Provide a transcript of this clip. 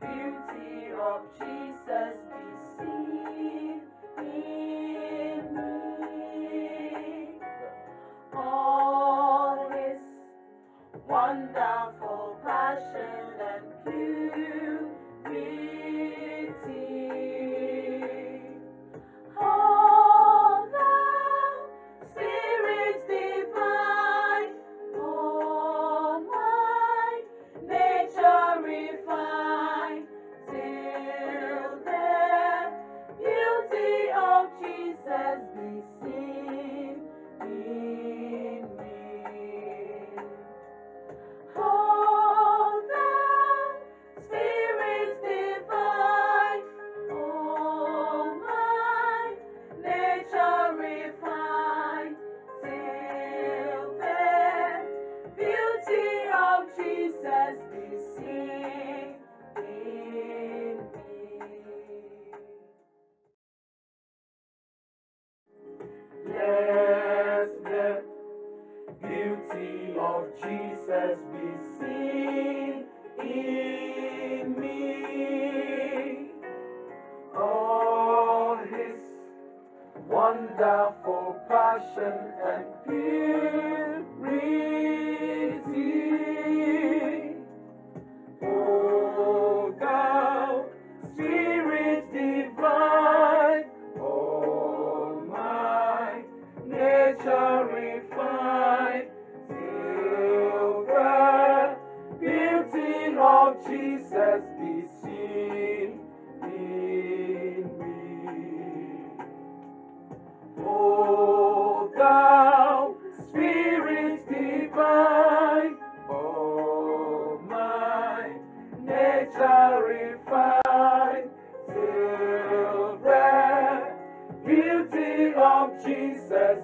beauty of Jesus be seen in me. All his wonderful passion and purity. as they say. Beauty of Jesus be seen in me. All his wonderful passion and purity. Of Jesus be seen in me. O thou Spirit divine, all my nature refined, till the beauty of Jesus